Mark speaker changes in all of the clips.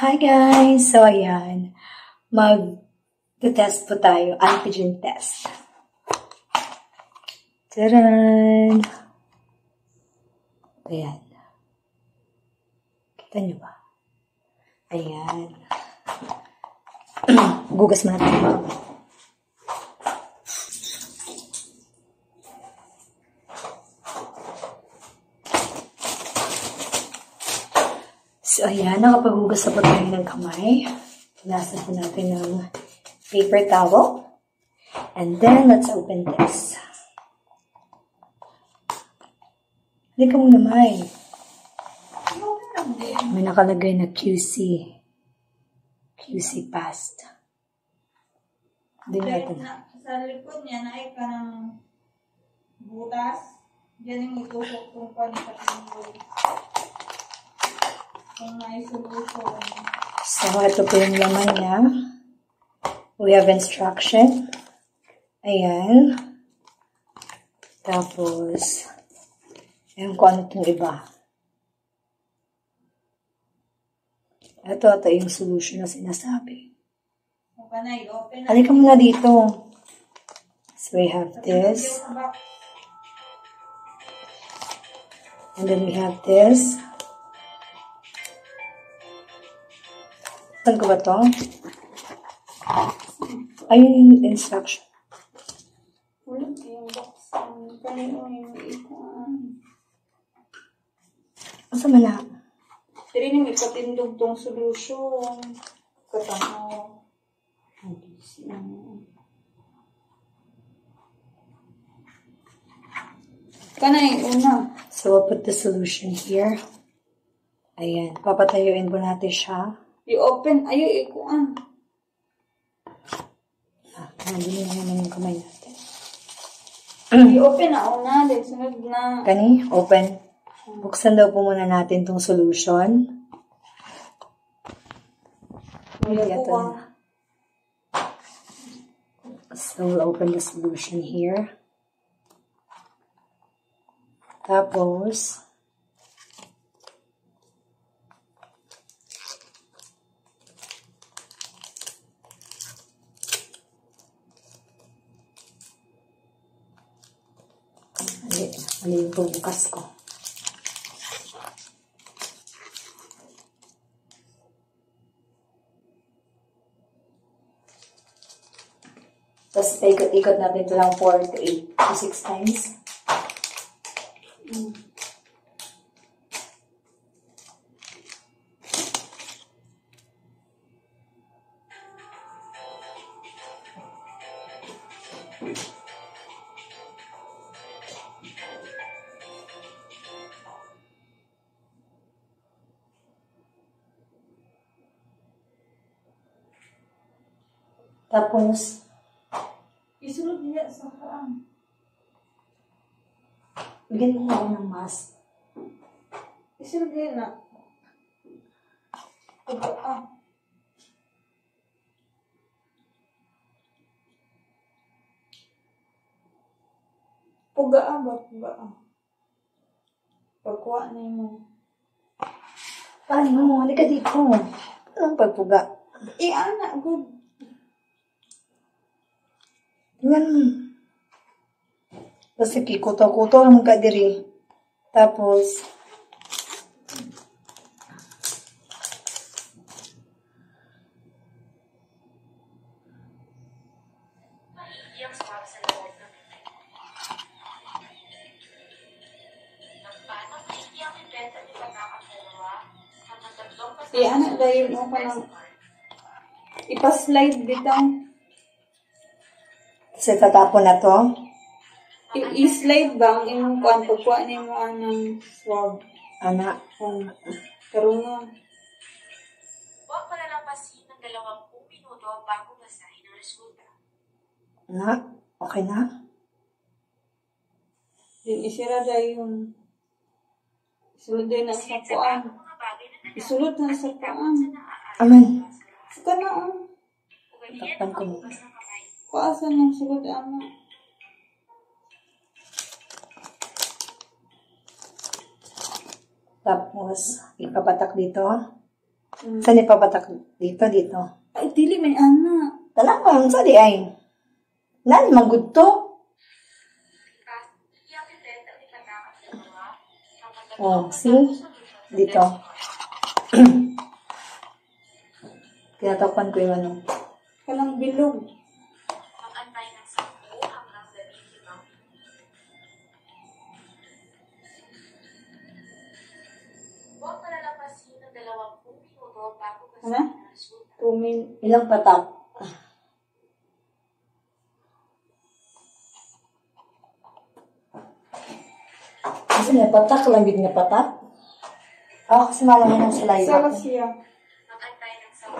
Speaker 1: Hi guys! So ayan, mag-test po tayo, antigen test. Taran! Ayan. Kita nyo ba? Ayan. Gugas mo natin. So, ayan, nakapaghugas na po tayo ng kamay. Punasan po natin ng paper towel. And then, let's open this. Hindi ka muna, May. May nakalagay na QC. QC past. Hindi natin.
Speaker 2: Na, sa likod niya, naay ka ng butas. Diyan yung itusok kung paano sa tingin Kung may solution.
Speaker 1: So, ito po yung laman niya. We have instruction. Ayan. Tapos, ayan kung ano itong iba. Ito, ito yung solution na sinasabi. Halika muna dito. So, we have this. And then we have this. Saan ko ba to? Ayun yung instruction.
Speaker 2: Wala yung box. Kanino yung ikuan.
Speaker 1: Asa man na?
Speaker 2: Dili ni ipatindog tong solution. Katanaw. Kanay una.
Speaker 1: So, we'll put the solution here. Ayan. Papatayuin po natin siya.
Speaker 2: I-open. Ayo, ikuan.
Speaker 1: Ah, nandun na naman yung kamay natin.
Speaker 2: I-open na una. Then sunod na.
Speaker 1: Kani, open. Buksan daw po muna natin tong solution. Ito
Speaker 2: ko
Speaker 1: na. So, we'll open the solution here. Tapos, Mali yung bubukas ko. Tapos, ikot-ikot natin ito lang 4 to 8 to 6 times. Tapos,
Speaker 2: Isunod niya sa kaan.
Speaker 1: bigyan mo ako ng mask.
Speaker 2: Isunod niya na. Pag, ah. Pugaan ba? Pugaan. Pagkuha na mo.
Speaker 1: Paano? Halika dito. Anong pagpuga?
Speaker 2: Eh, anak, good.
Speaker 1: Tingnan mo. Basta kikuto-kuto naman ka diri. Tapos,
Speaker 3: Iiyak para sa loob ng bibig. Nagpaano naiiyak ni Beth at iba nakakalawa hanggang tatlong
Speaker 2: Eh, anak, dahil mo pa ng... Ipa-slide bitang.
Speaker 1: Kasi tatapon na to.
Speaker 2: I-slide bang imong kuan pagkuha ni mo anang swab.
Speaker 1: Anak,
Speaker 2: Um, karon na.
Speaker 3: Huwag palalampasin ng 20 minuto bago basahin ang resulta.
Speaker 1: anak, okay na?
Speaker 2: Din isira dahil yung isulod din na sa kuan.
Speaker 3: Na
Speaker 2: Isulod na sa kuan.
Speaker 1: Aman,
Speaker 2: Suka na oh.
Speaker 1: Takpan
Speaker 3: ang
Speaker 1: ko
Speaker 3: pagbukas kamay.
Speaker 2: Kuasan ng sulod ama.
Speaker 1: tapos, ipapatak dito. Saan ipapatak? Dito, dito.
Speaker 2: Ay, dili, may ana.
Speaker 1: Talagang, sa di ay. Nan, magud to. Oh, see? Dito. Tinatapan ko yung ano.
Speaker 2: Kalang bilog. Tumin.
Speaker 1: Ilang patak? Kasi nga patak lang din nga patak. Ako kasi malaman ng sila
Speaker 2: Sala siya.
Speaker 3: Mag-antay ng 10.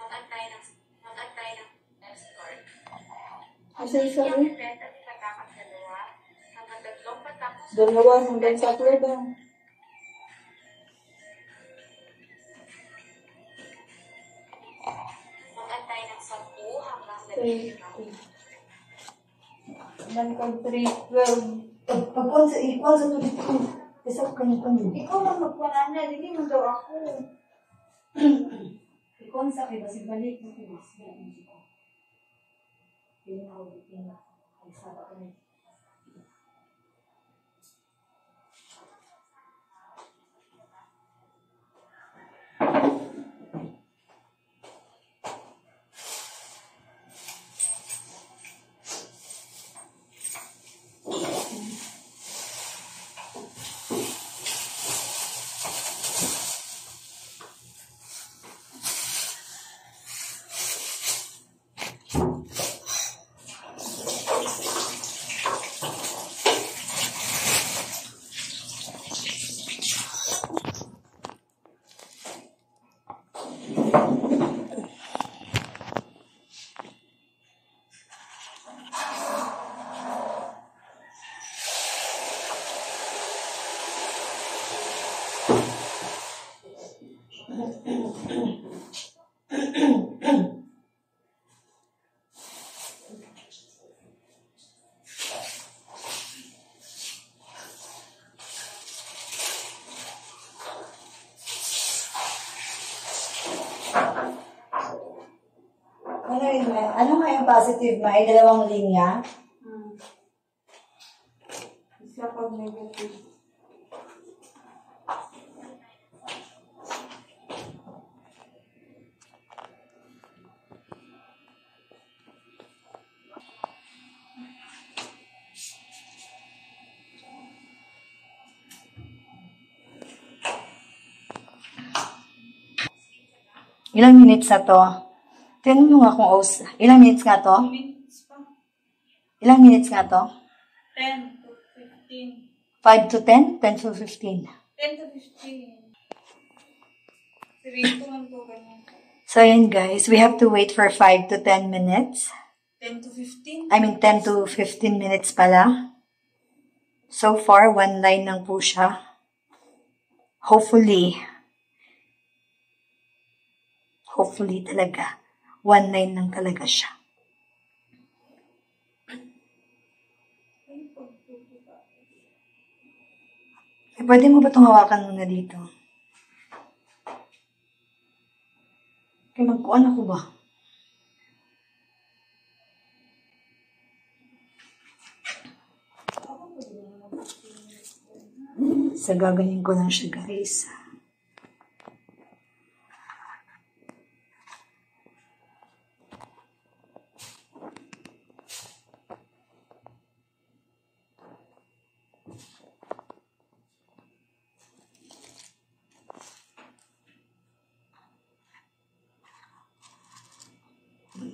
Speaker 3: Mag-antay ng mag-antay ng escort. Event at ikatakang dalawa hanggang tatlong patapos
Speaker 2: Dalawa hanggang sa kleda.
Speaker 1: Pagkuhan sa ikuan sa tulit ko. Isa ko kanya kanya.
Speaker 2: Ikaw lang magpanana, hindi mo daw ako.
Speaker 1: Ikuan sa kay basig balik mo ko. Pili na ako bitin. Ay saba ko na. Ano yun? ma? Ano nga yung positive ma? Ay dalawang linya?
Speaker 2: Hmm. Isa pag negative.
Speaker 1: Ilang minutes na to? Tingnan mo nga kung os. Ilang minutes nga to?
Speaker 2: Minutes pa.
Speaker 1: Ilang minutes nga to?
Speaker 2: 10 to 15.
Speaker 1: 5 to 10? 10 to 15.
Speaker 2: 10 to 15. Sirito man to ganyan.
Speaker 1: So yun guys, we have to wait for 5 to 10 minutes.
Speaker 2: 10 to 15.
Speaker 1: I mean 10 to 15 minutes pala. So far, one line lang po siya. Hopefully, hopefully talaga, one line lang talaga siya. Eh, pwede mo ba itong hawakan muna dito? Kaya magkuhan ako ba? Sa gaganyan ko lang siya guys.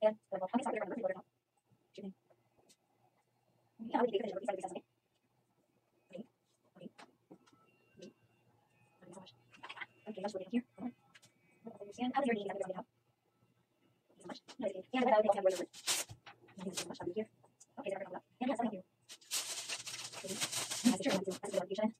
Speaker 1: Gracias. how we
Speaker 2: take a picture. Please Okay. Okay. Okay. Thank you. Okay, Thank you
Speaker 4: so much. Okay. Yeah, that I'll here. Okay, so I'm going to hold
Speaker 2: up.
Speaker 4: And yes, I help. Okay. Nice picture. That's a good application.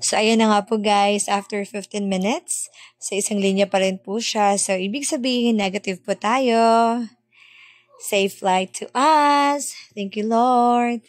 Speaker 1: So, ayan na nga po guys, after 15 minutes, sa isang linya pa rin po siya. So, ibig sabihin, negative po tayo. Safe flight to us. Thank you, Lord.